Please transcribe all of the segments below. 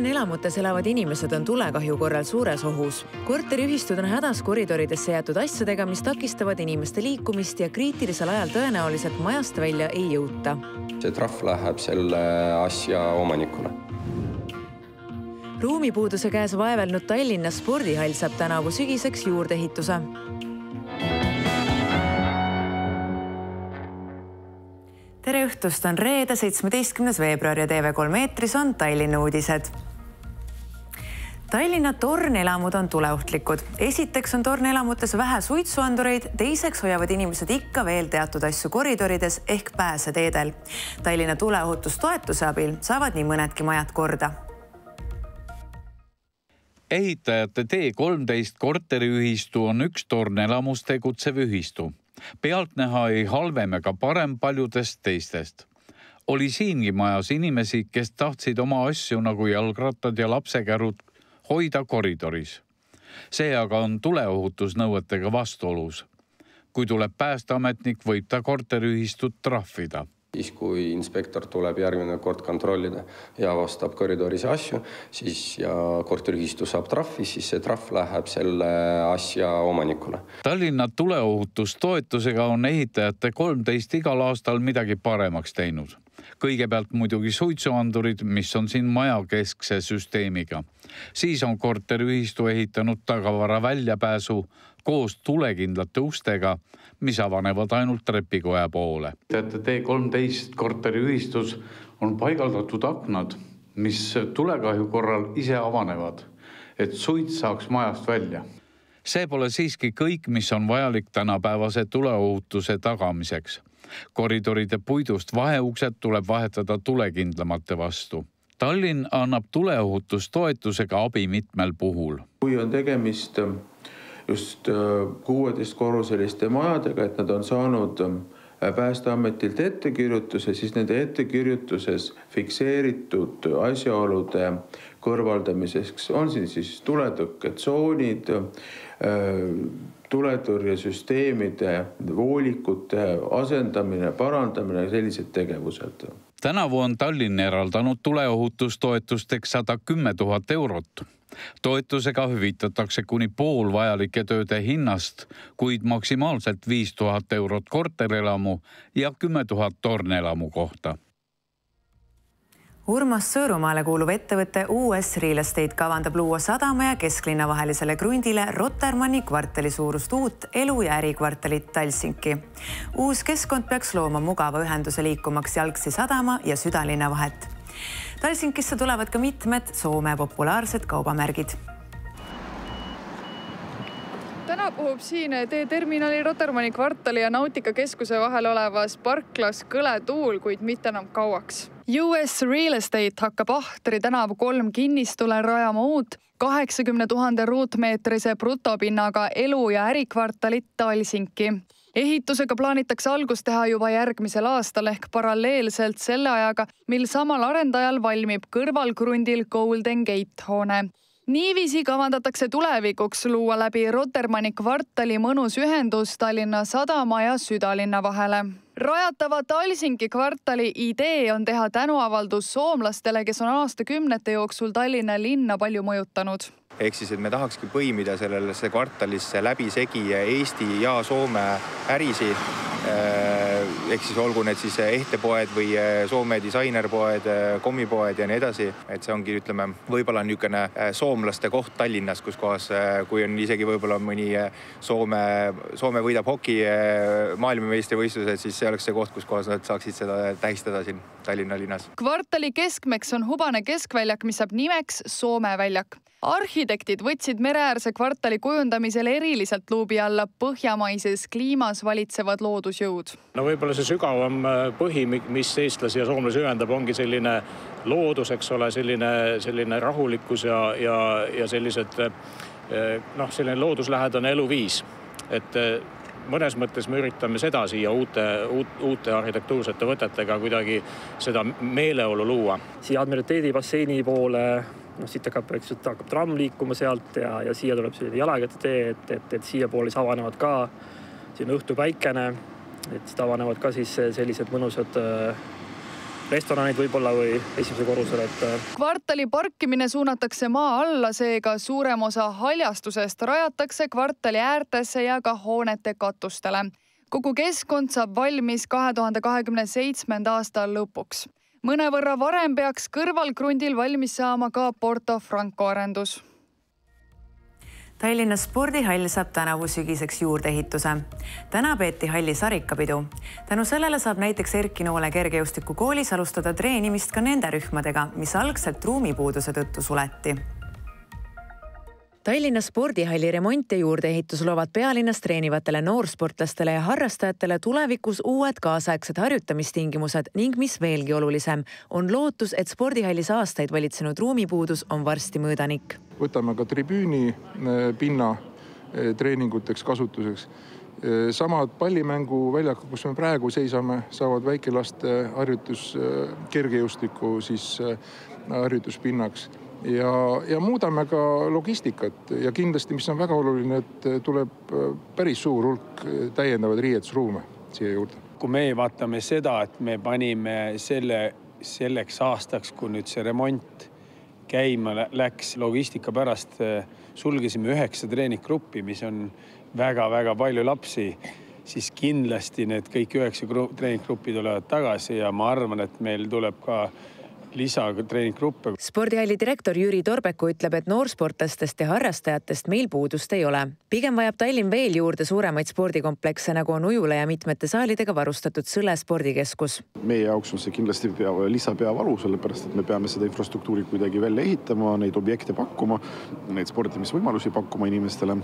tornelamutes elavad inimesed on tulekahju korral suures ohus. korteriühistud on hädas koridoridesse jäetud asjadega, mis takistavad inimeste liikumist ja kriitilisel ajal tõenäoliselt majast välja ei jõuta. see trahv läheb selle asja omanikule ruumipuuduse käes vaevelnud Tallinna spordihall saab tänavu sügiseks juurdeehituse tere õhtust, on reede, seitsmeteistkümnes veebruar ja TV3 eetris on Tallinna uudised. Tallinna tornelamud on tuleohtlikud. esiteks on tornelamutes vähe suitsuandureid, teiseks hoiavad inimesed ikka veel teatud asju koridorides ehk pääseteedel. Tallinna tuleohutustoetuse abil saavad nii mõnedki majad korda ehitajate T13 korteriühistu on üks tornelamus tegutsev ühistu pealtnäha ei halvem ega parem paljudest teistest. oli siingi majas inimesi, kes tahtsid oma asju nagu jalgrattad ja lapsekärud hoida koridoris. see aga on tuleohutusnõuetega vastuolus. kui tuleb päästeametnik, võib ta korteriühistut trahvida siis, kui inspektor tuleb järgmine kord kontrollida ja avastab koridoris asju, siis ja korteriühistu saab trahvi, siis see trahv läheb selle asja omanikule. Tallinna tuleohutustoetusega on ehitajate kolmteist igal aastal midagi paremaks teinud kõigepealt muidugi suitsuandurid, mis on siin majakeskse süsteemiga. siis on korteriühistu ehitanud tagavara väljapääsu koos tulekindlate ustega, mis avanevad ainult trepikoja poole. teate, T13 korteriühistus on paigaldatud aknad, mis tulekahju korral ise avanevad, et suits saaks majast välja see pole siiski kõik, mis on vajalik tänapäevase tuleohutuse tagamiseks koridoride puidust vaheuksed tuleb vahetada tulekindlamate vastu. Tallinn annab tuleohutustoetusega abi mitmel puhul. kui on tegemist äh, just äh, kuueteistkorruseliste majadega, et nad on saanud äh, päästeametilt ettekirjutuse, siis nende ettekirjutuses fikseeritud asjaolude kõrvaldamiseks on siin siis tuletõkketsoonid tuletõrjesüsteemide, voolikute asendamine, parandamine, sellised tegevused. tänavu on Tallinn eraldanud tuleohutustoetusteks sada kümme tuhat eurot. toetusega hüvitatakse kuni pool vajalike tööde hinnast, kuid maksimaalselt viis tuhat eurot korterelamu ja kümme tuhat tornelamu kohta Urmas Sõõrumaale kuuluv ettevõte US Real Estate kavandab luua sadama ja kesklinna vahelisele krundile Rotermanni kvartali suurust uut elu- ja ärikvartalit Talsinki. uus keskkond peaks looma mugava ühenduse liikumaks jalgsi sadama ja südalinna vahet. Talsinkisse tulevad ka mitmed Soome populaarsed kaubamärgid täna puhub siin teeterminali Rotermanni kvartali ja Nautikakeskuse vahel olevas parklas kõle tuul, kuid mitte enam kauaks US Real Estate hakkab Ahtri tänav kolm kinnistule rajama uut kaheksakümne tuhande ruutmeetrise brutopinnaga elu- ja ärikvartalit Talsinki ehitusega plaanitakse algust teha juba järgmisel aastal ehk paralleelselt selle ajaga, mil samal arendajal valmib kõrvalkrundil Golden Gate hoone niiviisi kavandatakse tulevikuks luua läbi Rotermanni kvartali mõnus ühendus Tallinna Sadama ja südalinna vahele. Rajatava Talsinki kvartali idee on teha tänuavaldus soomlastele, kes on aastakümnete jooksul Tallinna linna palju mõjutanud ehk siis, et me tahakski põimida sellesse kvartalisse läbisegi Eesti ja Soome ärisid. Ehk siis olgu need siis ehtepoed või äh, Soome disainerpoed, äh, kommipoed ja nii edasi, et see ongi, ütleme, võib-olla niisugune soomlaste koht Tallinnas, kus kohas, kui on isegi võib-olla mõni Soome, Soome võidab hoki maailmameistrivõistlused, siis see oleks see koht, kus kohas nad saaksid seda tähistada siin Tallinna linnas. kvartali keskmeks on hubane keskväljak, mis saab nimeks Soome väljak arhitektid võtsid mereäärse kvartali kujundamisel eriliselt luubi alla põhjamaises kliimas valitsevad loodusjõud. no võib-olla see sügavam äh, põhi, mis eestlasi ja soomlasi ühendab, ongi selline loodus, eks ole, selline, selline rahulikkus ja, ja, ja sellised äh, noh, selline looduslähedane eluviis, et äh, mõnes mõttes me üritame seda siia uute, uut, uute arhitektuursete võtetega kuidagi seda meeleolu luua. siia Admiraliteedi basseini poole noh, siit hakkab, eks ju, hakkab tramm liikuma sealt ja, ja siia tuleb selline jalakäijatee, et, et, et siiapoole siis avanevad ka siin õhtupäikene, et siit avanevad ka siis sellised mõnusad äh, restoranid võib-olla või esimesel korrusel, et. Äh, kvartali parkimine suunatakse maa alla, seega suurem osa haljastusest rajatakse kvartali äärtesse ja ka hoonete katustele. kogu keskkond saab valmis kahe tuhande kahekümne seitsmenda aasta lõpuks. Mõnevõrra varem peaks kõrvalkrundil valmis saama ka Porto Franco arendus Tallinna spordihall saab tänavu sügiseks juurdeehituse. täna peeti halli sarikapidu. tänu sellele saab näiteks Erki Noole kergejõustikukoolis alustada treenimist ka nende rühmadega, mis algselt ruumipuuduse tõttu suleti. Tallinna spordihalli remont ja juurdeehitus loovad pealinnas treenivatele noorsportlastele ja harrastajatele tulevikus uued kaasaegsed harjutamistingimused ning mis veelgi olulisem, on lootus, et spordihallis aastaid valitsenud ruumipuudus on varsti mõõdanik võtame ka tribüüni äh, pinna äh, treeninguteks kasutuseks. Äh, samad pallimänguväljakud, kus me praegu seisame, saavad väikelaste harjutus, kergejõustiku siis harjutuspinnaks ja, ja muudame ka logistikat ja kindlasti, mis on väga oluline, et tuleb päris suur hulk täiendavaid riietusruume siia juurde. kui me vaatame seda, et me panime selle selleks aastaks, kui nüüd see remont käima läks logistika pärast, sulgesime üheksa treeninggruppi, mis on väga-väga palju lapsi, siis kindlasti need kõik üheksa treeninggruppi tulevad tagasi ja ma arvan, et meil tuleb ka lisatreeninggruppe. spordihalli direktor Jüri Torbeku ütleb, et noorsportlastest ja harrastajatest meil puudust ei ole. pigem vajab Tallinn veel juurde suuremaid spordikomplekse, nagu on ujula ja mitmete saalidega varustatud Sõle spordikeskus. meie jaoks on see kindlasti pea, lisapeavalu, sellepärast et me peame seda infrastruktuuri kuidagi välja ehitama, neid objekte pakkuma, neid sportimisvõimalusi pakkuma inimestele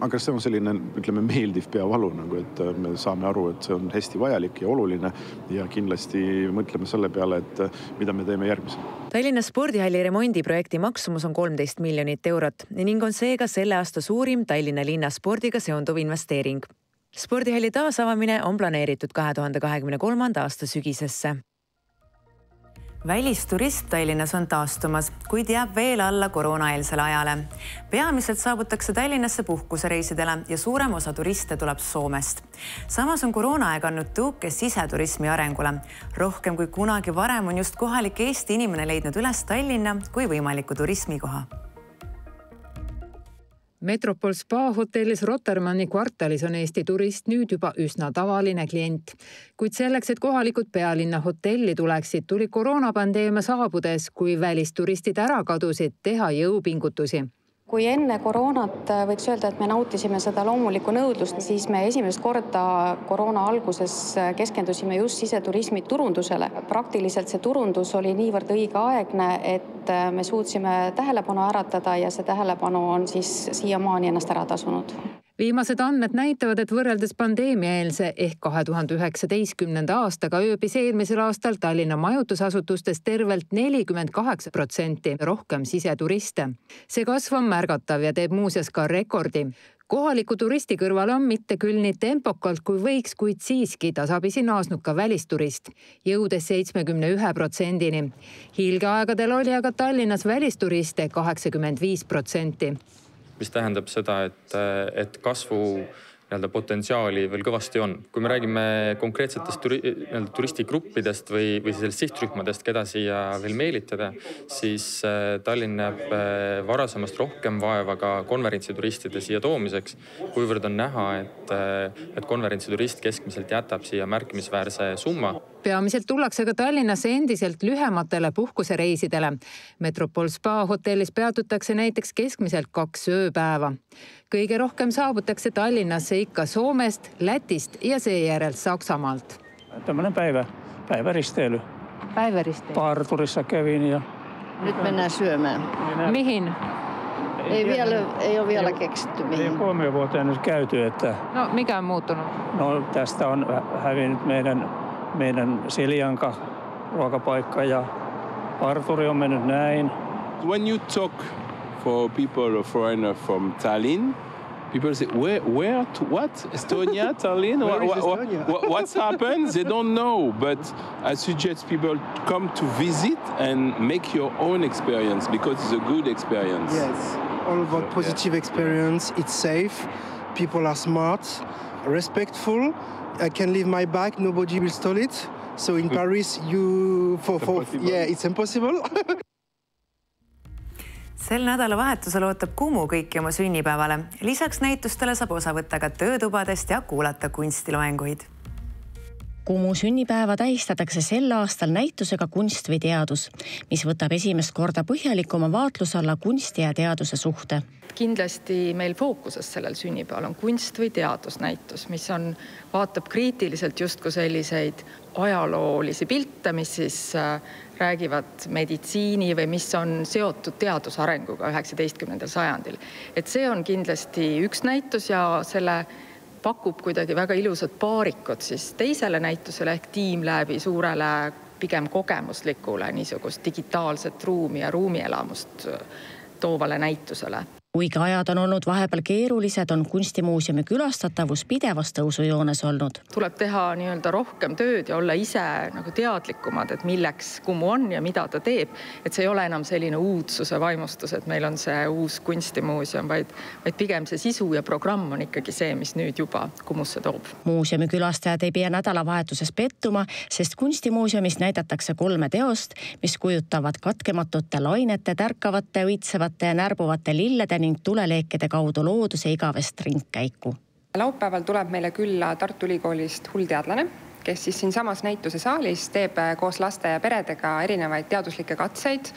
aga see on selline, ütleme, meeldiv peavalu nagu, et äh, me saame aru, et see on hästi vajalik ja oluline ja kindlasti mõtleme selle peale, et äh, mida me teeme järgmisena. Tallinna spordihalli remondiprojekti maksumus on kolmteist miljonit eurot ning on seega selle aasta suurim Tallinna linna spordiga seonduv investeering. spordihalli taasavamine on planeeritud kahe tuhande kahekümne kolmanda aasta sügisesse välisturism Tallinnas on taastumas, kuid jääb veel alla koroonaeelsele ajale. peamiselt saabutakse Tallinnasse puhkusereisidele ja suurem osa turiste tuleb Soomest. samas on koroonaaeg andnud tõuke siseturismi arengule. rohkem kui kunagi varem on just kohalik Eesti inimene leidnud üles Tallinna kui võimaliku turismikoha Metropol spa hotellis Rotermanni kvartalis on Eesti turist nüüd juba üsna tavaline klient. kuid selleks, et kohalikud pealinna hotelli tuleksid, tuli koroonapandeemia saabudes, kui välisturistid ära kadusid, teha jõupingutusi kui enne koroonat äh, võiks öelda, et me nautisime seda loomulikku nõudlust, siis me esimest korda koroona alguses äh, keskendusime just siseturismi turundusele. praktiliselt see turundus oli niivõrd õigeaegne, et äh, me suutsime tähelepanu äratada ja see tähelepanu on siis siiamaani ennast ära tasunud viimased andmed näitavad, et võrreldes pandeemiaeelse ehk kahe tuhande üheksateistkümnenda aastaga ööbis eelmisel aastal Tallinna majutusasutustes tervelt nelikümmend kaheksa protsenti rohkem siseturiste. see kasv on märgatav ja teeb muuseas ka rekordi kohaliku turisti kõrval on mitte küll nii tempokalt kui võiks, kuid siiski tasapisi naasnud ka välisturist, jõudes seitsmekümne ühe protsendini. hiilgeaegadel oli aga Tallinnas välisturiste kaheksakümmend viis protsenti mis tähendab seda, et, et kasvu nii-öelda potentsiaali veel kõvasti on. kui me räägime konkreetsetest turi, nii-öelda turistigruppidest või, või sellest sihtrühmadest, keda siia veel meelitada, siis äh, Tallinn näeb äh, varasemast rohkem vaeva ka konverentsituristide siia toomiseks, kuivõrd on näha, et, äh, et konverentsiturist keskmiselt jätab siia märkimisväärse summa peamiselt tullakse ka Tallinnasse endiselt lühematele puhkusereisidele. Metropol spa hotellis peatutakse näiteks keskmiselt kaks ööpäeva. kõige rohkem saabutakse Tallinnasse ikka Soomest, Lätist ja seejärel Saksamaalt. tämmöinen päivä, päiväristeily. Päiväristeily. Parturissa kävin ja... Nyt mennään syömään. Mihin? Ei, ei, vielä, ei ole vielä keksitty mihin. Ei kolme vuoteen nyt käyty, että... No mikä on muuttunut? No tästä on hävinnyt meidän meidän Seljanka ruokapaikka ja parturi on mennyt näin. When you talk for people or foreigner from Tallinn, people say, where, where, to, what? Estonia, Tallinn? where what, Estonia? What, what's happened? they don't know. But I suggest people come to visit and make your own experience because it's a good experience. Yes, all about positive experience. It's safe. People are smart, respectful. I can leave my bag, nobody will steal it. So in Paris, you for for yeah, it's impossible. sel nädalavahetusel ootab Kumu kõiki oma sünnipäevale. lisaks näitustele saab osa võtta ka töötubadest ja kuulata kunstiloenguid Kumu sünnipäeva tähistatakse sel aastal näitusega Kunst või teadus, mis võtab esimest korda põhjalikuma vaatluse alla kunsti ja teaduse suhte. kindlasti meil fookuses sellel sünnipäeval on kunst või teadusnäitus, mis on, vaatab kriitiliselt justkui selliseid ajaloolisi pilte, mis siis äh, räägivad meditsiini või mis on seotud teaduse arenguga üheksateistkümnendal sajandil. et see on kindlasti üks näitus ja selle pakub kuidagi väga ilusat paarikut siis teisele näitusele ehk Tiim läbi suurele pigem kogemuslikule niisugust digitaalset ruumi ja ruumielamust toovale näitusele kuigi ajad on olnud vahepeal keerulised, on kunstimuuseumi külastatavus pidevas tõusujoones olnud. tuleb teha nii-öelda rohkem tööd ja olla ise nagu teadlikumad, et milleks Kumu on ja mida ta teeb. et see ei ole enam selline uudsuse vaimustus, et meil on see uus kunstimuuseum, vaid, vaid pigem see sisu ja programm on ikkagi see, mis nüüd juba Kumusse toob. muuseumi külastajad ei pea nädalavahetuses pettuma, sest kunstimuuseumis näidatakse kolme teost, mis kujutavad katkematute lainete, tärkavate, õitsevate ja närbuvate lillede ning tuleleekide kaudu looduse igavest ringkäiku. laupäeval tuleb meile külla Tartu Ülikoolist hullteadlane, kes siis siinsamas näituse saalis teeb koos laste ja peredega erinevaid teaduslikke katseid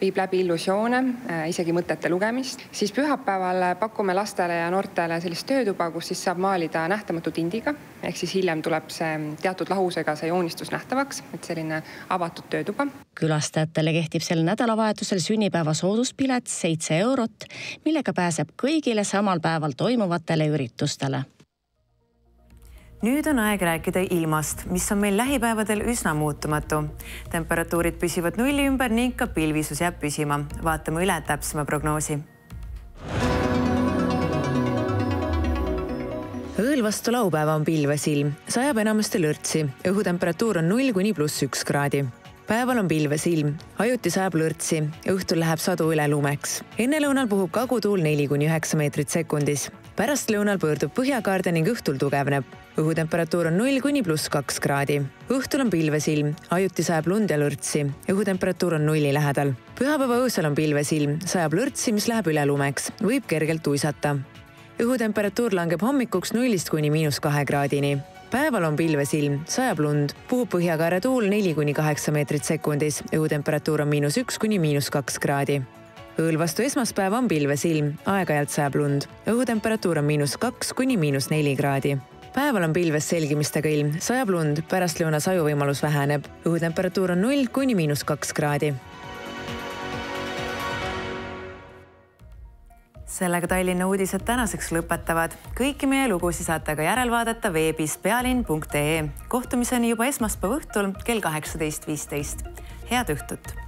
viib läbi illusioone, äh, isegi mõtete lugemist, siis pühapäeval pakume lastele ja noortele sellist töötuba, kus siis saab maalida nähtamatu tindiga, ehk siis hiljem tuleb see teatud lahusega see joonistus nähtavaks, et selline avatud töötuba. külastajatele kehtib sel nädalavahetusel sünnipäeva sooduspilet seitse eurot, millega pääseb kõigile samal päeval toimuvatele üritustele nüüd on aeg rääkida ilmast, mis on meil lähipäevadel üsna muutumatu. temperatuurid püsivad nulli ümber ning ka pilvisus jääb püsima. vaatame üle täpsema prognoosi. õõl vastu laupäeva on pilves ilm, sajab enamasti lörtsi, õhutemperatuur on null kuni pluss üks kraadi päeval on pilves ilm, ajuti sajab lörtsi, õhtul läheb sadu üle lumeks. ennelõunal puhub kagutuul neli kuni üheksa meetrit sekundis pärastlõunal pöördub põhjakaarde ning õhtul tugevneb. õhutemperatuur on null kuni pluss kaks kraadi. õhtul on pilves ilm, ajuti sajab lund ja lörtsi. õhutemperatuur on nulli lähedal. pühapäeva õhtul on pilves ilm, sajab lörtsi, mis läheb üle lumeks, võib kergelt uisata. õhutemperatuur langeb hommikuks nullist kuni miinus kahe kraadini päeval on pilves ilm, sajab lund, puhub põhjakaare tuul neli kuni kaheksa meetrit sekundis, õhutemperatuur on miinus üks kuni miinus kaks kraadi õõl vastu esmaspäeva on pilves ilm, aeg-ajalt sajab lund. õhutemperatuur on miinus kaks kuni miinus neli kraadi. päeval on pilves selgimistega ilm, sajab lund, pärastlõunas ajuvõimalus väheneb. õhutemperatuur on null kuni miinus kaks kraadi. sellega Tallinna uudised tänaseks lõpetavad. kõiki meie lugusid saate ka järelvaadata veebis pealinn.ee. kohtumiseni juba esmaspäeva õhtul kell kaheksateist viisteist. head õhtut